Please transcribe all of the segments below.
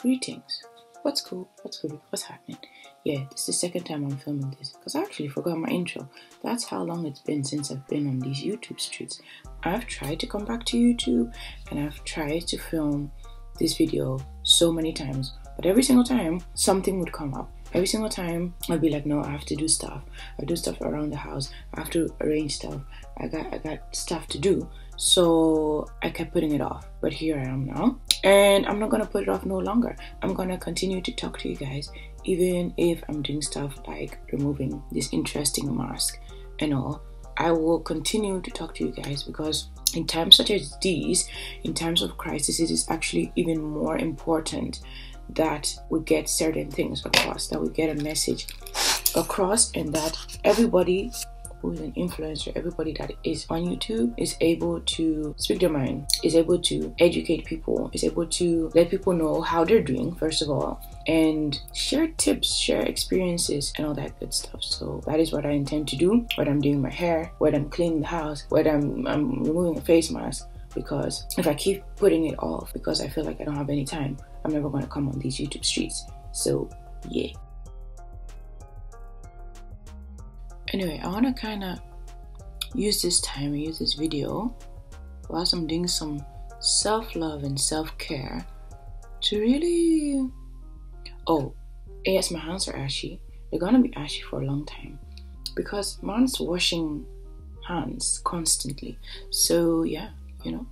Greetings. What's cool? What's cool? What's happening? Yeah, this is the second time I'm filming this because I actually forgot my intro. That's how long it's been since I've been on these YouTube streets. I've tried to come back to YouTube and I've tried to film this video so many times, but every single time something would come up. Every single time I'd be like, no, I have to do stuff. I do stuff around the house. I have to arrange stuff. I got I got stuff to do. So I kept putting it off. But here I am now. And I'm not gonna put it off no longer. I'm gonna continue to talk to you guys, even if I'm doing stuff like removing this interesting mask and all. I will continue to talk to you guys because in times such as these, in times of crisis, it is actually even more important that we get certain things across, that we get a message across, and that everybody who is an influencer, everybody that is on YouTube is able to speak their mind, is able to educate people, is able to let people know how they're doing, first of all, and share tips, share experiences, and all that good stuff. So that is what I intend to do, whether I'm doing my hair, whether I'm cleaning the house, whether I'm, I'm removing a face mask because if I keep putting it off because I feel like I don't have any time, I'm never going to come on these YouTube streets. So, yeah. Anyway, I want to kind of use this time, use this video whilst I'm doing some self love and self care to really. Oh, yes, my hands are ashy. They're gonna be ashy for a long time because man's washing hands constantly. So, yeah, you know.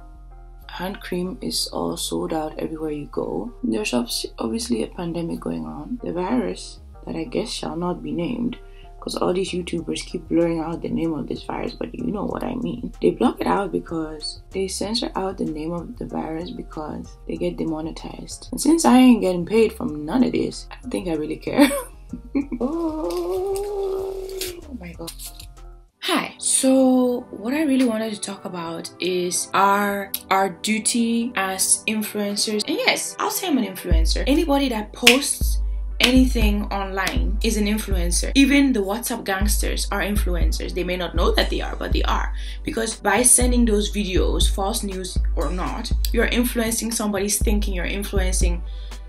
Hand cream is all sold out everywhere you go. There's obviously a pandemic going on. The virus that i guess shall not be named because all these youtubers keep blurring out the name of this virus but you know what i mean. They block it out because they censor out the name of the virus because they get demonetized. And since i ain't getting paid from none of this i don't think i really care. Oh my god. Hi. So what I really wanted to talk about is our our duty as influencers. And yes, I'll say I'm an influencer. Anybody that posts anything online is an influencer. Even the WhatsApp gangsters are influencers. They may not know that they are, but they are. Because by sending those videos, false news or not, you're influencing somebody's thinking, you're influencing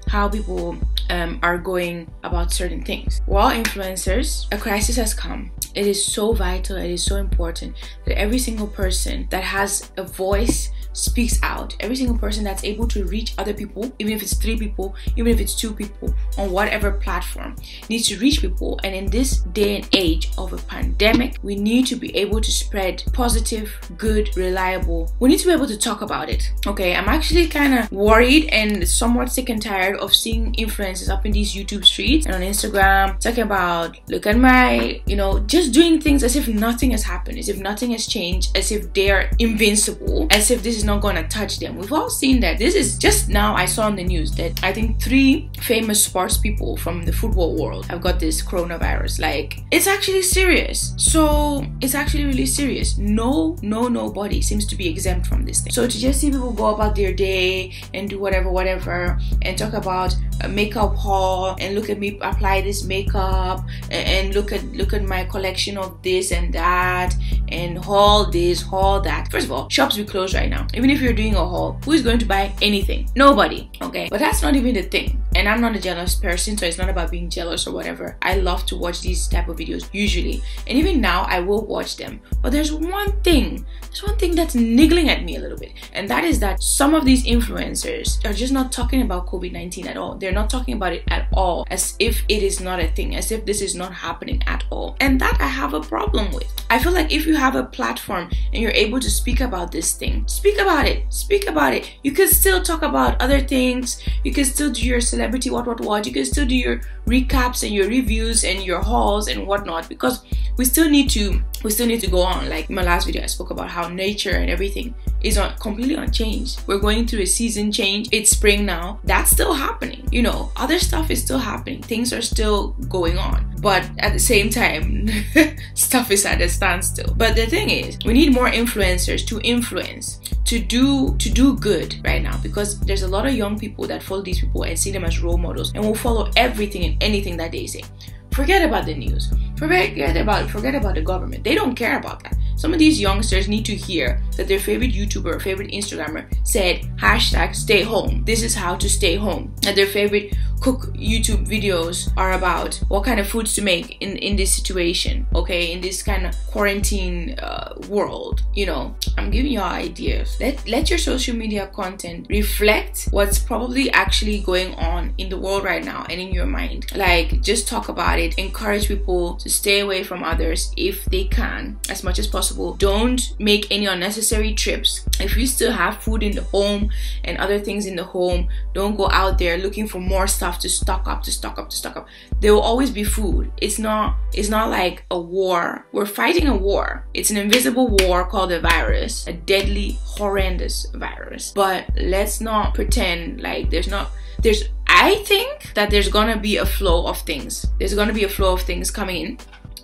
how people um, are going about certain things. While influencers, a crisis has come. It is so vital, it is so important that every single person that has a voice speaks out. Every single person that's able to reach other people, even if it's three people, even if it's two people, on whatever platform, needs to reach people. And in this day and age of a pandemic, we need to be able to spread positive, good, reliable. We need to be able to talk about it. Okay, I'm actually kind of worried and somewhat sick and tired of seeing influencers up in these YouTube streets and on Instagram talking about, look at my, you know, just doing things as if nothing has happened, as if nothing has changed, as if they're invincible, as if this is not gonna touch them. We've all seen that. This is just now I saw on the news that I think three famous sports people from the football world have got this coronavirus. Like, it's actually serious. So, it's actually really serious. No, no, nobody seems to be exempt from this thing. So, to just see people go about their day and do whatever, whatever, and talk about makeup haul and look at me apply this makeup and look at look at my collection of this and that and haul this, haul that. First of all, shops will close right now. Even if you're doing a haul, who is going to buy anything? Nobody. Okay. But that's not even the thing. And I'm not a jealous person, so it's not about being jealous or whatever. I love to watch these type of videos usually. And even now I will watch them. But there's one thing, there's one thing that's niggling at me a little bit. And that is that some of these influencers are just not talking about COVID-19 at all. They're not talking about it at all as if it is not a thing, as if this is not happening at all. And that I have a problem with. I feel like if you have a platform and you're able to speak about this thing, speak about it. Speak about it. You can still talk about other things. You can still do your celebrity what what what. You can still do your recaps and your reviews and your hauls and whatnot because we still need to we still need to go on. Like my last video, I spoke about how nature and everything is completely unchanged. We're going through a season change. It's spring now. That's still happening. You know, other stuff is still happening. Things are still going on. But at the same time, stuff is at a standstill. But the thing is, we need more influencers to influence to do to do good right now because there's a lot of young people that follow these people and see them as role models and will follow everything and anything that they say. Forget about the news. Forget about forget about the government. They don't care about that. Some of these youngsters need to hear that their favorite YouTuber, favorite Instagrammer said hashtag stay home. This is how to stay home. And their favorite cook YouTube videos are about what kind of foods to make in in this situation. Okay, in this kind of quarantine uh, world. You know, I'm giving you ideas. Let let your social media content reflect what's probably actually going on in the world right now and in your mind. Like just talk about it. Encourage people to stay away from others if they can as much as possible. Don't make any unnecessary trips. If you still have food in the home and other things in the home, don't go out there looking for more stuff to stock up to stock up to stock up. There will always be food. It's not it's not like a war. We're fighting a war. It's an invisible war called a virus a deadly horrendous virus. But let's not pretend like there's not there's i think that there's gonna be a flow of things. There's gonna be a flow of things coming in.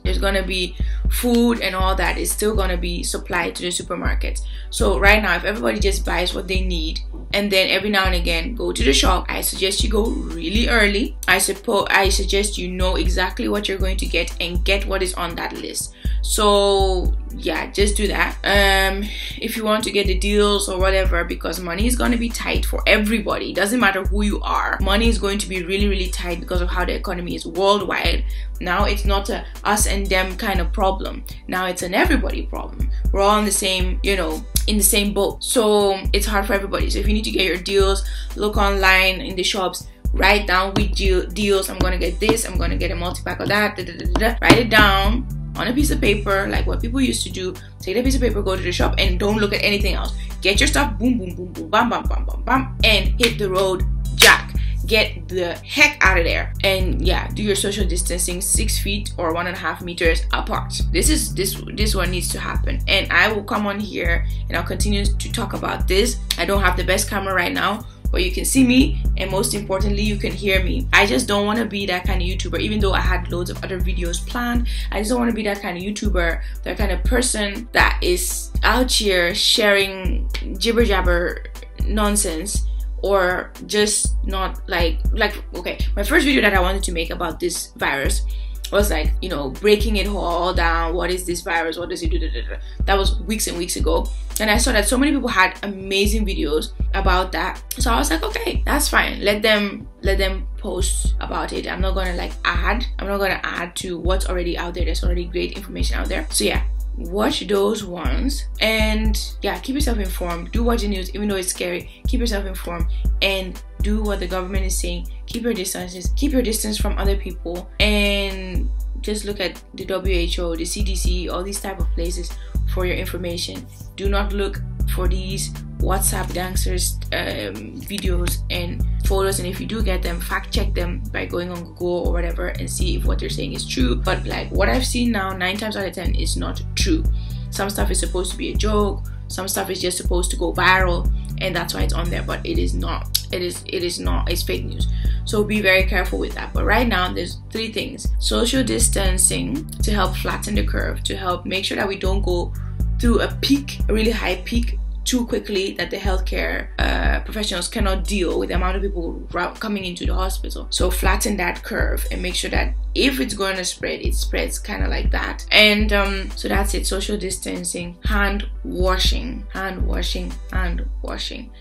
There's gonna be food and all that is still gonna be supplied to the supermarkets so right now if everybody just buys what they need and then every now and again go to the shop i suggest you go really early. I suppose i suggest you know exactly what you're going to get and get what is on that list so yeah just do that. Um if you want to get the deals or whatever because money is going to be tight for everybody. It doesn't matter who you are. Money is going to be really really tight because of how the economy is worldwide. Now it's not a us and them kind of problem. Now it's an everybody problem. We're all in the same you know in the same boat. So it's hard for everybody. So if you need to get your deals, look online in the shops, write down which deals I'm gonna get this, I'm gonna get a multi-pack of that, da, da, da, write it down on a piece of paper, like what people used to do. Take that piece of paper, go to the shop, and don't look at anything else. Get your stuff, boom, boom, boom, boom, bam, bam, bam, bam, bam, and hit the road, jack get the heck out of there and yeah do your social distancing six feet or one and a half meters apart this is this this one needs to happen and i will come on here and i'll continue to talk about this i don't have the best camera right now but you can see me and most importantly you can hear me. I just don't want to be that kind of youtuber even though i had loads of other videos planned i just don't want to be that kind of youtuber that kind of person that is out here sharing jibber jabber nonsense or just not like like okay my first video that i wanted to make about this virus was like you know breaking it all down. What is this virus? What does it do? That was weeks and weeks ago. And i saw that so many people had amazing videos about that. So i was like okay that's fine. Let them let them post about it. I'm not gonna like add i'm not gonna add to what's already out there. There's already great information out there. So yeah watch those ones and yeah keep yourself informed. Do watch the news even though it's scary. Keep yourself informed and do what the government is saying. Keep your distances keep your distance from other people and just look at the WHO the CDC all these type of places for your information. Do not look for these WhatsApp gangsters um, videos and photos and if you do get them fact check them by going on Google or whatever and see if what they're saying is true. But like what I've seen now nine times out of ten is not true. Some stuff is supposed to be a joke. Some stuff is just supposed to go viral and that's why it's on there but it is not. It is it is not. It's fake news. So be very careful with that. But right now there's three things. Social distancing to help flatten the curve to help make sure that we don't go through a peak a really high peak too quickly that the healthcare uh, professionals cannot deal with the amount of people coming into the hospital. So flatten that curve and make sure that if it's going to spread, it spreads kind of like that. And um, so that's it. Social distancing, hand washing, hand washing, hand washing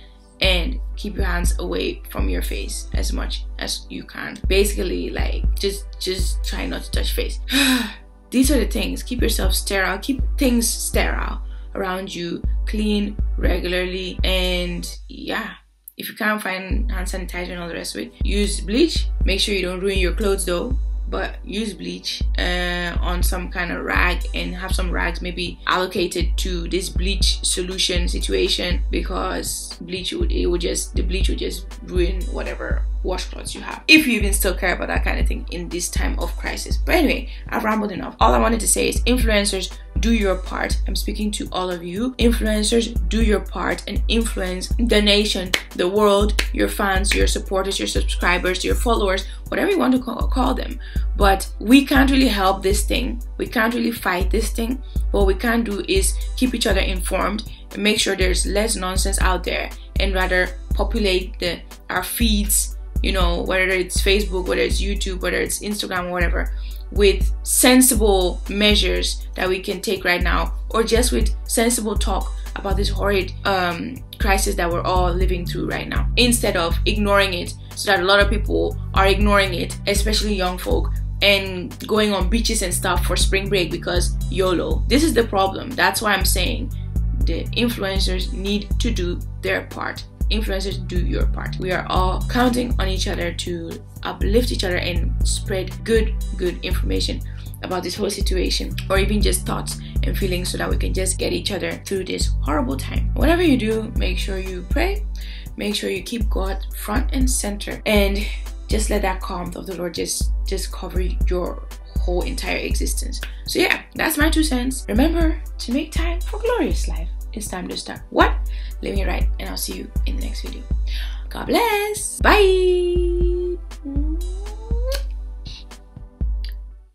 and keep your hands away from your face as much as you can basically like just just try not to touch face these are the things keep yourself sterile keep things sterile around you clean regularly and yeah if you can't find hand sanitizer and all the rest of it use bleach. Make sure you don't ruin your clothes though but use bleach uh, on some kind of rag and have some rags maybe allocated to this bleach solution situation because bleach would it would just the bleach would just ruin whatever washcloths you have. If you even still care about that kind of thing in this time of crisis. But anyway i've rambled enough. All i wanted to say is influencers do your part. I'm speaking to all of you. Influencers, do your part and influence the nation, the world, your fans, your supporters, your subscribers, your followers, whatever you want to call, call them. But we can't really help this thing. We can't really fight this thing. What we can do is keep each other informed and make sure there's less nonsense out there and rather populate the our feeds you know, whether it's Facebook, whether it's YouTube, whether it's Instagram, whatever, with sensible measures that we can take right now, or just with sensible talk about this horrid um, crisis that we're all living through right now, instead of ignoring it, so that a lot of people are ignoring it, especially young folk, and going on beaches and stuff for spring break because YOLO. This is the problem. That's why I'm saying the influencers need to do their part. Influencers, do your part. We are all counting on each other to uplift each other and spread good, good information about this whole situation or even just thoughts and feelings so that we can just get each other through this horrible time. Whatever you do, make sure you pray, make sure you keep God front and center and just let that calm of the Lord just just cover your whole entire existence. So yeah, that's my two cents. Remember to make time for glorious life. It's time to start. What? Living it right, and I'll see you in the next video. God bless. Bye.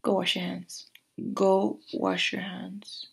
Go wash your hands. Go wash your hands.